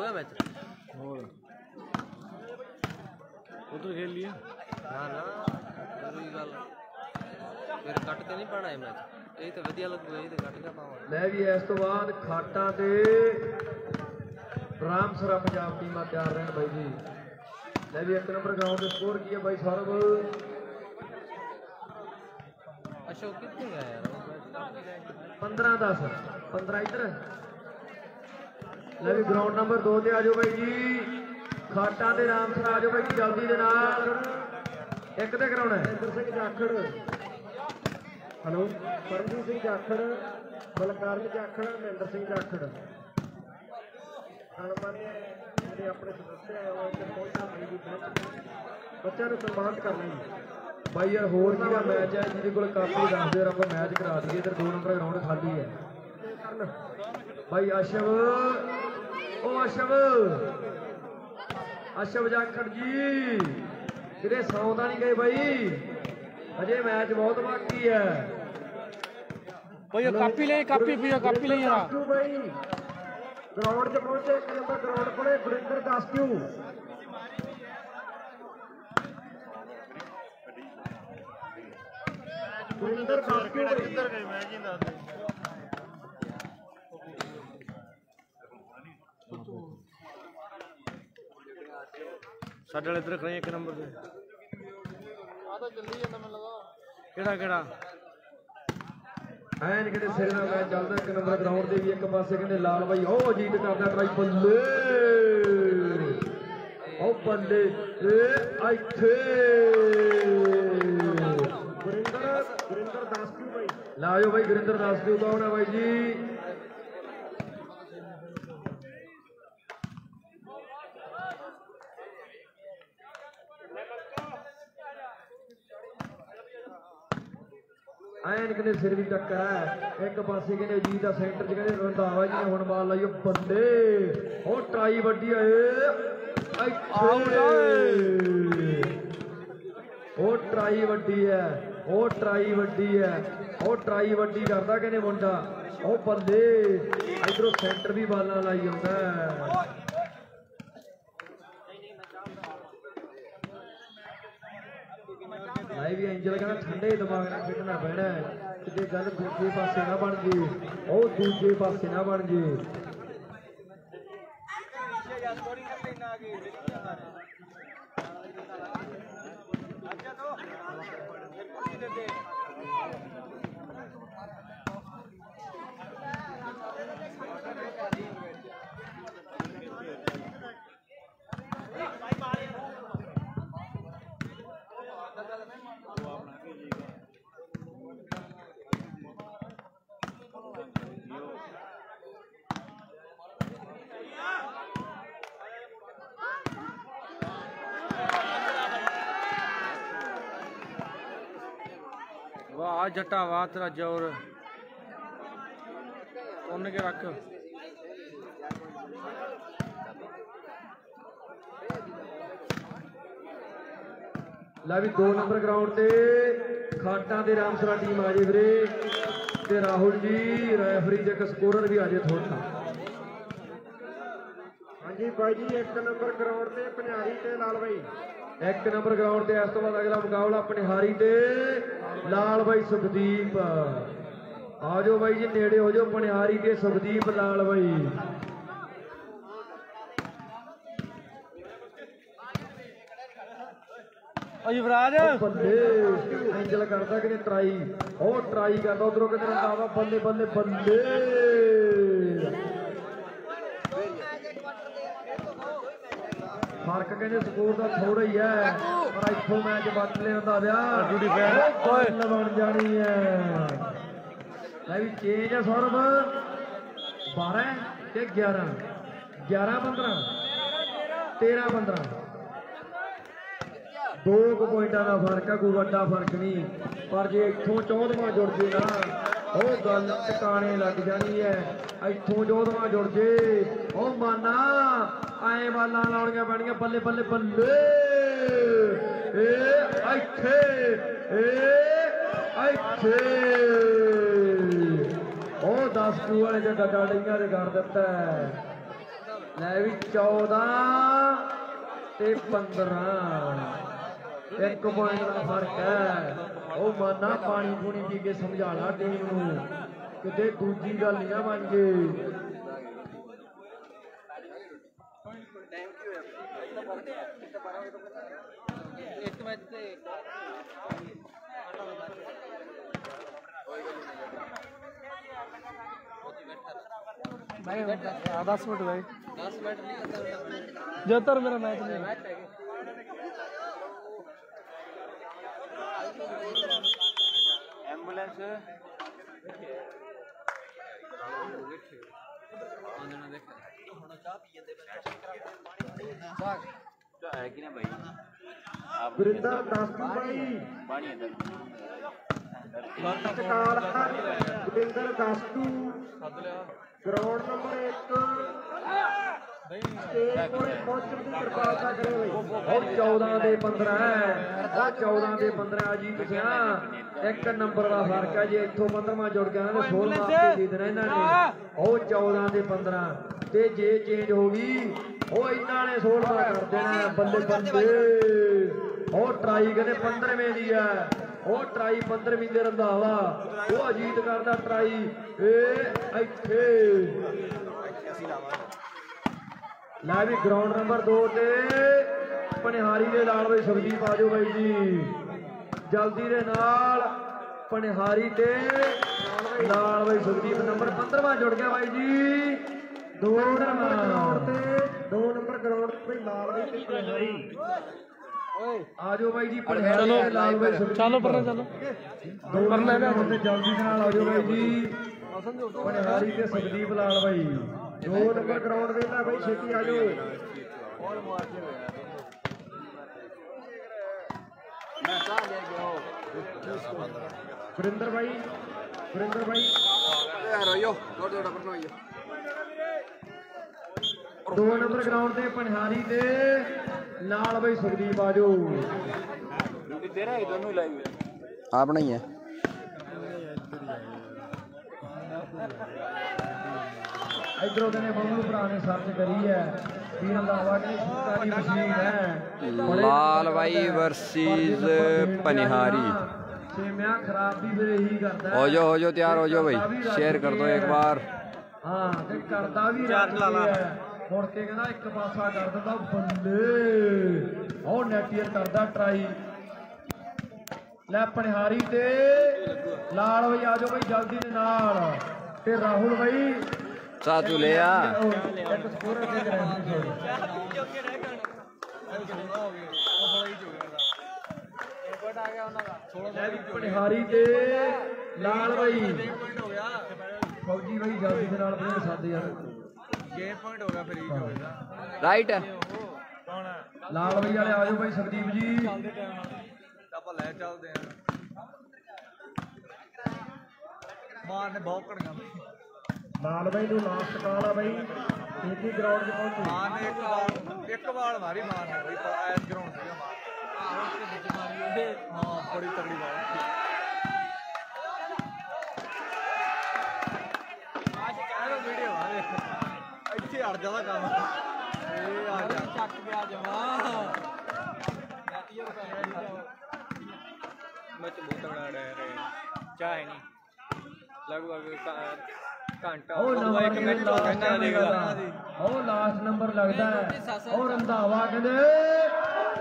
ਹੋ ਗਿਆ ਮੈਚ ਹੋਰ। ਉਧਰ ਖੇਲ ਲਿਆ ਨਾ ਨਾ ਕੋਈ ਗੱਲ ਫਿਰ ਕੱਟ ਕੇ ਨਹੀਂ ਪਾਣਾ ਇਹ ਮੈਚ? ਇਹ ਤਾਂ ਵਧੀਆ ਲੱਗੂਗਾ ਇਹ ਤਾਂ ਕੱਟ ਕੇ ਪਾਵਾਂ ਲੈ ਵੀ ਇਸ ਤੋਂ ਬਾਅਦ ਖਾਟਾਂ ਤੇ ਰਾਮਸਰਾ ਪੰਜਾਬ ਟੀਮਾਂ ਤਿਆਰ ਰਹਿਣ ਬਾਈ ਜੀ। ਲੈ ਵੀ ਇੱਕ ਨੰਬਰ ਗਰਾਊਂਡ ਤੇ ਸਕੋਰ ਕੀ ਹੈ ਬਾਈ ਸੌਰਵ? ਅਸ਼ੋਕ ਕਿੱਥੇ ਗਿਆ ਯਾਰ? ਉਹ ਮੈਚ ਕੱਟ ਕੇ ਗਿਆ 15 10 15 ਇੱਧਰ। ਲੈ ਵੀ ਗਰਾਊਂਡ ਨੰਬਰ 2 ਤੇ ਆ ਜਾਓ ਬਾਈ ਜੀ। ਖਾਟਾਂ ਤੇ ਰਾਮਸਰਾ ਆ ਜਾਓ ਬਾਈ ਜਲਦੀ ਦੇ ਨਾਲ। ਇੱਕ ਤੇ ਕਰਾਉਣਾ ਹੈ। ਮਹਿੰਦਰ ਸਿੰਘ ਜਾਖੜ। ਹਲੋ ਪਰਮਜੀਤ ਸਿੰਘ ਜਾਖੜ ਬਲਕਾਰਨ ਜਾਖੜ ਮਹਿੰਦਰ ਸਿੰਘ ਜਾਖੜ। ਜਿਹੜੇ ਆਪਣੇ ਸਦੱਸਿਆ ਪਹੁੰਚਾ ਮੇਰੀ ਬੱਚਿਆਂ ਨੂੰ ਸਨਮਾਨਿਤ ਕਰਨਾ ਜੀ ਬਾਈ ਯਾਰ ਹੋਰ ਕਿਹੜਾ ਮੈਚ ਹੈ ਜਿਹਦੇ ਕੋਲ ਦੱਸ ਦਿਓ ਆਪਾਂ ਮੈਚ ਕਰਾ ਦਈਏ ਇਧਰ ਦੋ ਨੰਬਰ ਗਰਾਊਂਡ ਖਾਲੀ ਹੈ। ਕਰਨ ਬਾਈ ਅਸ਼ਵ ਉਹ ਅਸ਼ਵ। ਅਸ਼ਵ ਜਾਖੜ ਜੀ ਕਿਤੇ ਸੌਂਦਾ ਨਹੀਂ ਗਏ ਬਾਈ? ਅਜੇ ਮੈਚ ਬਹੁਤ ਬਾਕੀ ਹੈ। ਭਈਆ ਕਾਪੀ ਲੈ ਕਾਪੀ ਭਈਆ ਕਾਪੀ ਲੈ ਯਾਰ ਗਰਾਊਂਡ 'ਚ ਪਹੁੰਚੇ ਇੱਕ ਨੰਬਰ ਗਰਾਊਂਡ ਕੋਲੇ ਗੁਰਿੰਦਰ ਦਾਸਕਿਊ ਗੁਰਿੰਦਰ ਦਾਸਕਿਊ ਬਾਈ। ਕਿੱਧਰ ਗਏ? ਮੈਂ ਜੀ ਦੱਸ ਸਾਡੇ ਵਾਲੇ ਇੱਧਰ ਖੜੇ ਆ ਇੱਕ ਨੰਬਰ ਤੇ। ਆ ਤਾਂ ਚੱਲੀ ਜਾਂਦਾ ਮੈਨੂੰ ਲੱਗਾ ਕਿਹੜਾ ਕਿਹੜਾ? ਐਨ ਕਿਤੇ ਸਿਰ ਨਾਲ ਮੈਚ ਚੱਲਦਾ ਇੱਕ ਨੰਬਰ ਗਰਾਊਂਡ ਦੇ ਵੀ ਇੱਕ ਪਾਸੇ ਕਹਿੰਦੇ ਲਾਲ ਬਾਈ ਉਹ ਜੀਤ ਕਰਦਾ ਟਰਾਈ ਬੱਲੇ। ਉਹ ਬੱਲੇ ਏ ਇੱਥੇ। ਗੁਰਿੰਦਰ ਗੁਰਿੰਦਰ ਦਾਸਕਿਊ ਬਾਈ। ਲਾਜੋ ਬਾਈ ਗੁਰਿੰਦਰ ਦਾਸਕਿਊ ਕੌਣ ਹੈ ਬਾਈ ਜੀ? ਐਨ ਕਹਿੰਦੇ ਸਿਰ ਦੀ ਟੱਕਰ ਹੈ। ਇੱਕ ਪਾਸੇ ਕਹਿੰਦੇ ਜੀ ਦਾ ਸੈਂਟਰ ਚ ਕਹਿੰਦੇ ਰੰਧਾਵਾ ਜੀ ਨੇ ਹੁਣ ਬਾਲ ਲਾਈ ਉਹ ਬੱਲੇ ਉਹ ਟਰਾਈ ਵੱਡੀ ਏ ਉਹ ਟਰਾਈ ਵੱਡੀ ਹੈ। ਉਹ ਟਰਾਈ ਵੱਡੀ ਹੈ। ਉਹ ਟਰਾਈ ਵੱਡੀ ਕਰਦਾ ਕਹਿੰਦੇ ਮੁੰਡਾ। ਉਹ ਬੱਲੇ ਇਧਰੋਂ ਸੈਂਟਰ ਵੀ ਬਾਲਾਂ ਲਾਈ ਜਾਂਦਾ ਹੈ ਲਾਈ ਵੀ ਐਂਜਲ ਕਹਿੰਦਾ ਠੰਡੇ ਦਿਮਾਗ ਨਾਲ ਖੇਡਣਾ ਪੈਣਾ ਹੈ ਕਿਤੇ ਗੱਲ ਦੂਜੇ ਪਾਸੇ ਨਾ ਬਣ ਜੇ ਉਹ ਦੂਜੇ ਪਾਸੇ ਨਾ ਬਣ ਜੇ ਵਾਹ ਜੱਟਾ ਵਾਹ ਤੇਰਾ ਜ਼ੋਰ। ਉਹਨ ਕੇ ਰੱਖ। ਲੈ ਵੀ 2 ਨੰਬਰ ਗਰਾਊਂਡ ਤੇ ਖਾਟਾਂ ਦੇ ਰਾਮਸਰਾ ਟੀਮ ਆ ਜੇ ਵੀਰੇ। ਤੇ ਰਾਹੁਲ ਜੀ ਰੈਫਰੀ ਤੇ ਇੱਕ ਸਕੋਰਰ ਵੀ ਆ ਜੇ ਥੋੜਾ ਹਾਂਜੀ ਬਾਈ ਜੀ 1 ਨੰਬਰ ਗਰਾਊਂਡ ਤੇ ਪਨਿਆਰੀ ਤੇ ਲਾਲ ਬਾਈ। ਇੱਕ ਨੰਬਰ ਗਰਾਊਂਡ ਤੇ ਇਸ ਤੋਂ ਬਾਅਦ ਅਗਲਾ ਮੁਕਾਬਲਾ ਪਨਿਹਾਰੀ ਤੇ ਲਾਲ ਬਾਈ ਸੁਖਦੀਪ। ਆ ਜਾਓ ਬਾਈ ਜੀ ਨੇੜੇ ਹੋ ਜਾਓ ਪਨਿਹਾਰੀ ਤੇ ਸੁਖਦੀਪ ਲਾਲ ਬਾਈ। ਓ ਯੁਵਰਾਜ। ਬੱਲੇ ਐਂਜਲ ਕਰਦਾ ਕਿ ਟਰਾਈ ਉਹ ਟਰਾਈ ਕਰਦਾ ਉਧਰੋਂ ਕਿਤੇ ਰੰਦਾਵਾ ਬੱਲੇ ਬੱਲੇ ਬੱਲੇ ਫ਼ਰਕ ਕਹਿੰਦੇ ਸਕੋਰ ਦਾ ਥੋੜਾ ਹੀ ਹੈ ਪਰ ਇੱਥੋਂ ਮੈਚ ਬਚ ਲੈਂਦਾ ਵਿਆਹ। ਜੁੜੀ ਫੈਨ। ਓਏ। ਬਣ ਜਾਣੀ ਹੈ। ਲੈ ਵੀ ਚੇਂਜ ਹੈ ਸੌਰਵ। 12 ਤੇ 11 11 15 13 15 ਦੋ ਕੁ ਪੁਆਇੰਟਾਂ ਦਾ ਫ਼ਰਕ ਆ ਕੋਈ ਵੱਡਾ ਫ਼ਰਕ ਨਹੀਂ। ਪਰ ਜੇ ਇੱਥੋਂ 14ਵਾਂ ਜੁੜ ਜੇ ਨਾ ਉਹ ਗੱਲ ਟਿਕਾਣੇ ਲੱਗ ਜਾਣੀ ਹੈ। ਇੱਥੋਂ 14ਵਾਂ ਜੁੜ ਜੇ ਉਹ ਮਾਨਾ ਆਏ ਬਾਲਾਂ ਲਾਉਣੀਆਂ ਪੈਣੀਆਂ, ਬੱਲੇ ਬੱਲੇ ਬੱਲੇ। ਏ, ਇੱਥੇ ਏ, ਇੱਥੇ। ਉਹ 10 ਕੂ ਵਾਲੇ ਜੇ ਡੱਡਾ ਡਈਆਂ ਦੇ ਕਰ ਦਿੱਤਾ। ਹੈ। ਲੈ ਵੀ 14 ਤੇ 15 ਇੱਕ ਪੁਆਇੰਟ ਦਾ ਫ਼ਰਕ ਹੈ। ਉਹ ਮਾਨਾ ਪਾਣੀ ਪੂਣੀ ਪੀ ਕੇ ਸਮਝਾ ਲਾ ਟੀਮ ਨੂੰ। ਕਿਤੇ ਦੂਜੀ ਗੱਲ ਨਹੀਂ ਬਣ ਜੇ। ਇੱਕ ਮੈਚ ਤੇ ਭਾਈ 10 ਮਿੰਟ ਭਾਈ 10 ਮਿੰਟ ਨਹੀਂ ਹੁੰਦਾ ਜਦ ਤੱਕ ਮੇਰਾ ਮੈਚ ਨਹੀਂ ਮੈਚ ਹੈਗੇ ਐਂਬੂਲੈਂਸ ਗੁਰਿੰਦਰ ਦਾਸੂ ਬਾਈ। ਸਤਿਕਾਰ ਗੁਰਿੰਦਰ ਦਾਸੂ ਗਰਾਊਂਡ ਨੰਬਰ 1 ਉਹ 14 ਦੇ 15 ਹੈ। ਉਹ 14 ਦੇ 15 ਅਜੀਤ ਸਿਆ ਇੱਕ ਨੰਬਰ ਦਾ ਫ਼ਰਕ ਹੈ ਜੇ ਇੱਥੋਂ 15ਵਾਂ ਜੁੜ ਗਿਆ ਨਾ 16 ਆਪੇ ਦੇ ਦੇਣਾ ਇਹਨਾਂ ਨੇ ਉਹ 14 ਦੇ 15 ਤੇ ਜੇ ਚੇਂਜ ਹੋ ਗਈ ਉਹ ਇਹਨਾਂ ਨੇ 16ਵਾਂ ਕਰ ਦੇਣਾ ਬੱਲੇ ਬੱਲੇ ਉਹ ਟਰਾਈ ਕਹਿੰਦੇ 15ਵੇਂ ਦੀ ਹੈ। ਉਹ ਟਰਾਈ 15ਵੀਂ ਦੇ ਰੰਧਾਵਾ। ਉਹ ਅਜੀਤ ਕਰਦਾ ਟਰਾਈ ਏ ਇੱਥੇ। ਲੈ ਵੀ ਗਰਾਊਂਡ ਨੰਬਰ 2 ਤੇ ਪਨਿਹਾਰੀ ਦੇ ਨਾਲ ਬਈ ਸੁਖਦੀਪ ਆਜੋ ਬਾਈ ਜੀ। ਜਲਦੀ ਦੇ ਨਾਲ ਪਨਿਹਾਰੀ ਤੇ ਨਾਲ ਬਈ ਸੁਖਦੀਪ ਨੰਬਰ 15ਵਾਂ ਜੁੜ ਗਿਆ ਬਾਈ ਜੀ। ਦੋ ਨੰਬਰ ਗਰਾਊਂਡ ਤੇ ਦੋ ਨੰਬਰ ਗਰਾਊਂਡ ਤੇ ਬਈ ਲਾਲ ਬਈ ਤੇ ਪਨਿਹਾਰੀ। ਆਜੋ ਬਾਈ ਜੀ ਪਨਿਹਾਰੀ ਤੇ ਨਾਲ ਬਈ ਸੁਖਦੀਪ ਚਲੋ ਪਰਨਾ ਚਲੋ। ਦੋ ਤੇ ਜਲਦੀ ਦੇ ਨਾਲ ਆਜੋ ਬਾਈ ਜੀ। ਪਨਿਹਾਰੀ ਤੇ ਸੁਖਦੀਪ ਲਾਲ ਬਾਈ। ਦੋ ਨੰਬਰ ਗਰਾਊਂਡ ਤੇ ਬਈ, ਛੇਤੀ ਆ ਜਾਓ। ਗੁਰਿੰਦਰ ਬਾਈ ਗੁਰਿੰਦਰ ਬਾਈ। ਦੋ ਨੰਬਰ ਗਰਾਊਂਡ ਤੇ ਪਨਿਹਾਰੀ ਦੇ ਨਾਲ ਬਈ ਸੁਖਦੀਪ ਆਜੋ ਆਪਣਾ ਹੀ ਹੈ। ਇਧਰੋਂ ਕਹਿੰਦੇ ਬੰਬੂ ਭਰਾ ਨੇ ਸਰਚ ਕਰੀ ਹੈ। ਵੀਰਾਂ ਦਾ ਸੁਣਦਾ ਦੀ ਮਸ਼ੀਨ ਹੈ। ਲਾਲ ਬਾਈ ਵਰਸੀਜ਼ ਪਨਿਹਾਰੀ। ਸੇਮਿਆ ਖਰਾਬ ਵੀ ਫਿਰ ਇਹੀ ਕਰਦਾ ਹੈ। ਹੋ ਜੋ ਹੋ ਜੋ ਤਿਆਰ ਹੋ ਜੋ ਬਈ। ਕਰਦਾ ਵੀ ਰੱਜ ਸ਼ੇਅਰ ਕਰ ਦੋ ਕੇ ਇੱਕ ਹੈ। ਬਾਰ ਹਾਂ ਤੇ ਕਰਦਾ ਵੀ ਰੱਜ ਕੇ ਹੈ। ਮੁੜ ਕੇ ਕਹਿੰਦਾ ਇੱਕ ਪਾਸਾ ਕਰ ਦਿੰਦਾ ਬੱਲੇ। ਉਹ ਨੈਟੀਅਰ ਕਰਦਾ ਟਰਾਈ ਲੈ ਪਨਿਹਾਰੀ ਤੇ। ਲਾਲ ਬਈ ਆਜੋ ਬਈ ਜਲਦੀ ਦੇ ਨਾਲ। ਤੇ ਰਾਹੁਲ ਬਈ ਆ ਲੈ ਵੀ ਪਨਿਹਾਰੀ ਤੇ ਲਾਲ ਬਾਈ। ਫੌਜੀ ਬਾਈ ਜਲਦੀ ਦੇ ਨਾਲ ਬਣੇ ਸਾਦੇ ਯਾਰ ਰਾਈਟ ਹੈ। ਲਾਲ ਬਾਈ ਵਾਲੇ ਆਜੋ ਬਾਈ ਸੁਖਦੀਪ ਜੀ। ਆਪਾਂ ਲੈ ਚੱਲਦੇ ਆ ਮਾਰ ਨੇ ਬਹੁਤ ਘੜੀਆਂ ਲਾਲ ਬਾਈ ਨੂੰ ਲਾਸਟ ਕਾਲ ਆ ਬਾਈ। ਛੇਤੀ ਗਰਾਊਂਡ 'ਚ ਪਹੁੰਚੋ। ਮਾਰ ਨੇ ਇੱਕ ਵਾਰ ਇੱਕ ਵਾਰ ਮਾਰੀ ਮਾਰ ਨੇ ਬਈ ਐਸ ਗਰਾਊਂਡ ਸੀਗਾ ਮਾਰ ਆਹ ਉਸ ਦੇ ਵਿੱਚ ਮਾਰੀ ਉਹਦੇ ਹਾਂ ਬੜੀ ਤਗੜੀ ਵਾਰ ਅੱਜ ਕਹਿ ਵੀਡੀਓ ਆ। ਦੇਖ ਇੱਥੇ ਅੜ ਜਾਂਦਾ ਕੰਮ। ਇਹ ਆ ਜਾ। ਚੱਕ ਗਿਆ ਜਮਾ ਮੈਂ ਬਹੁਤ ਤਗੜਾ ਰਹਿ ਰਿਹਾ ਚਾਹ ਨਹੀਂ। ਲਗਭਗ ਘੰਟਾ। ਉਹ ਨੰਬਰ ਇੱਕ ਮਿੰਟ ਹੋ ਗਿਆ ਦੇਖ ਲਾ ਉਹ ਲਾਸਟ ਨੰਬਰ ਲੱਗਦਾ ਹੈ। ਉਹ ਰੰਧਾਵਾ ਕਹਿੰਦੇ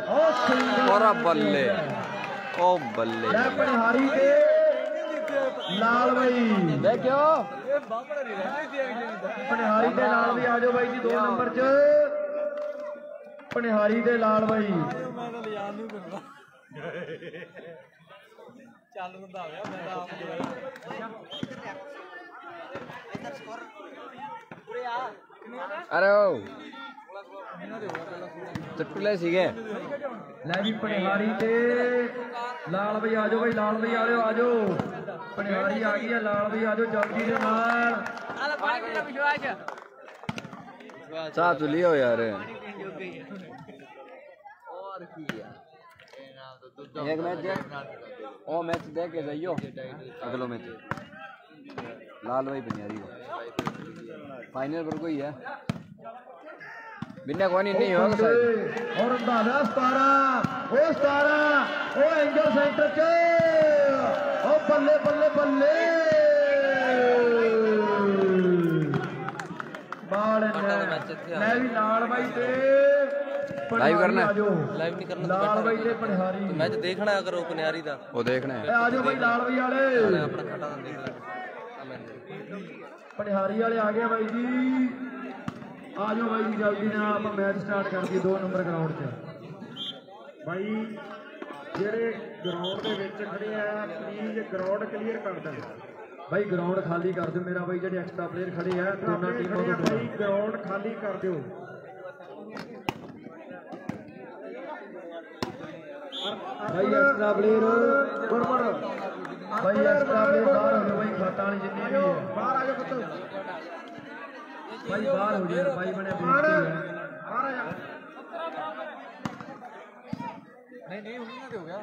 ਉਹ ਸਿੰਗਲ ਔਰਾ ਬੱਲੇ। ਓ ਬੱਲੇ। ਲੈ ਪਨਿਹਾਰੀ ਤੇ ਲਾਲ ਬਾਈ। ਦੇਖਿਓ ਇਹ ਬਾਬੜਾ ਨਹੀਂ ਰਹਿੰਦੀ ਪਨਿਹਾਰੀ ਦੇ ਨਾਲ ਵੀ ਆਜੋ ਬਾਈ ਜੀ 2 ਨੰਬਰ 'ਚ। ਪਨਿਹਾਰੀ ਦੇ ਲਾਲ ਬਾਈ। ਮੈਂ ਤਾਂ ਲਿਜਾਣ ਨੂੰ ਕਰਦਾ। ਚੱਲ ਹੋਇਆ ਮੈਂ ਤਾਂ ਆਪ ਜਿਹੜਾ ਅਰੇ ਓ ਚੱਟੂਲੇ ਸੀਗੇ ਲੈ ਵੀ ਪਨਿਹਾਰੀ ਤੇ ਲਾਲ ਬਈ ਆਜੋ ਬਈ ਲਾਲ ਬਈ ਆਲਿਓ ਆਜੋ ਪਨਿਹਾਰੀ ਆ ਗਈ ਹੈ ਲਾਲ ਬਈ ਆਜੋ ਜਲਦੀ ਦੇ ਨਾਲ ਚਾਚੂ ਲਿਓ ਯਾਰ एक मैच देख ओ मैच देख के जाइयो अगलो मैच लाल भाई बनियारी को फाइनल पर कोई है बिन्ना कोई नहीं होगा शायद ਔਰ ਅੰਦਾਜ਼ਾ 17 ਉਹ 17 ਉਹ ਐਂਜਲ ਸੈਂਟਰ 'ਚ ਉਹ ਬੱਲੇ ਬੱਲੇ ਬੱਲੇ ਬਾਲ ਲੈ ਵੀ ਲਾਲ ਬਾਈ ਤੇ Live ਕਰਨਾ ਹੈ? ਲਾਈਵ ਨਹੀਂ ਕਰਨਾ ਲਾਲ ਬਾਈ ਤੇ ਪਨਿਹਾਰੀ ਮੈਚ ਦੇਖਣਾ ਕਰੋ ਪਨਿਆਰੀ ਦਾ वो देखना ਇਹ है ਆਜੋ ਬਾਈ ਲਾਲ ਬਾਈ ਵਾਲੇ ਆਪਣਾ ਖਾਟਾ ਦਾ ਦੇਖ ਲੈ ਪਨਿਹਾਰੀ ਵਾਲੇ ਆ ਗਏ ਬਾਈ ਜੀ। ਆਜੋ ਬਾਈ ਜੀ ਜਲਦੀ ਨਾਲ ਆਪਾਂ ਮੈਚ ਸਟਾਰਟ ਕਰ ਦਈਏ 2 ਨੰਬਰ ਗਰਾਊਂਡ 'ਚ ਬਾਈ ਜਿਹੜੇ ਗਰਾਊਂਡ ਦੇ ਵਿੱਚ ਖੜੇ ਆ ਪਲੀਜ਼ ਗਰਾਊਂਡ ਕਲੀਅਰ ਕਰ ਦੇਣ। ਬਾਈ ਗਰਾਊਂਡ ਖਾਲੀ ਕਰ ਦਿਓ ਮੇਰਾ ਬਾਈ ਜਿਹੜੇ ਐਕਸਟਰਾ ਪਲੇਅਰ ਖੜੇ ਆ ਦੋਨਾਂ ਟੀਮਾਂ ਤੋਂ ਭਾਈ ਗਰਾਊਂਡ ਖਾਲੀ ਕਰ ਦਿਓ। ਬਾਈ ਐਕਸਟਰਾ ਪਲੇਅਰ ਬਰਬਰ। ਖਾਤਾ ਵਾਲੀ ਜਿੰਨੀ ਵੀ ਹੈ। ਬਾਹਰ ਆ ਜਾ ਪੁੱਤ। ਬਾਈ ਬਾਹਰ ਹੋ ਜਾਓ ਬਾਈ ਬਣਿਆ ਬਾਹਰ ਬੇਇੱਜ਼ਤੀ ਹੈ। ਬਾਹਰ ਆ ਜਾ। ਨਹੀਂ ਨਹੀਂ ਉਹਨਾਂ ਦੇ ਹੋ ਗਿਆ।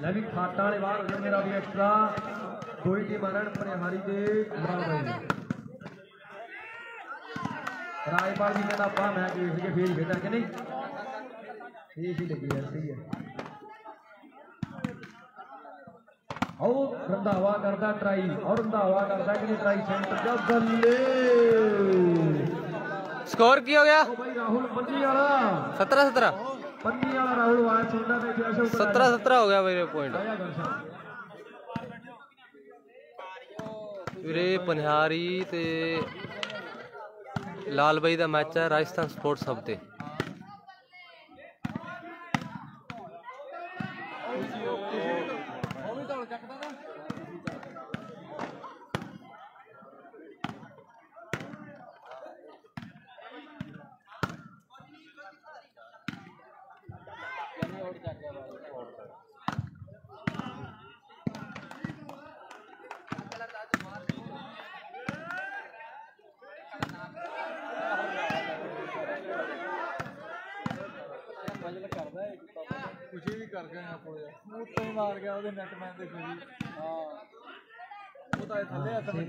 ਲੈ ਵੀ ਖਾਤਾ ਵਾਲੇ ਬਾਹਰ ਹੋ ਜਾਓ ਮੇਰਾ ਵੀ ਐਕਸਟਰਾ ਦੋਈ ਟੀਮਾਂ ਰਹਿਣ ਪਨਿਹਾਰੀ ਤੇ ਬਰਾਬਰ ਰਾਜਪਾਲ ਜੀ ਕਹਿੰਦਾ ਆਪਾਂ ਮੈਚ ਵੇਖ ਕੇ ਫੇਰ ਖੇਡਾਂ ਕਿ ਨਹੀਂ? ਸਕੋਰ ਕੀ ਹੋ ਗਿਆ? ਰਾਹੁਲ ਪੰਨੀ ਵਾਲਾ। 17 17 ਪੰਨੀ ਵਾਲਾ ਰਾਹੁਲ ਆਵਾਜ਼ ਸੁਣਦਾ ਤੇ ਇੱਥੇ ਅਸ਼ੋਕ 17 17 ਹੋ ਗਿਆ ਵੀਰੇ ਪੁਆਇੰਟ ਵੀਰੇ ਪਨਿਹਾਰੀ ਤੇ ਲਾਲ ਬਾਈ ਦਾ ਮੈਚ ਹੈ ਰਾਜਸਥਾਨ ਸਪੋਰਟਸ ਹਬ ਤੇ।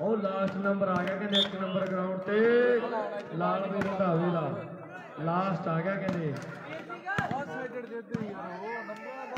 ਉਹ ਲਾਸਟ ਨੰਬਰ ਆ ਗਿਆ ਕਹਿੰਦੇ ਇੱਕ ਨੰਬਰ ਗਰਾਊਂਡ ਤੇ। ਲਾਲ ਵੀ ਰੰਧਾਵੇ ਦਾ ਲਾਸਟ ਆ ਗਿਆ ਕਹਿੰਦੇ। ਬਸ ਮੈਂ ਇੱਕ ਨੰਬਰ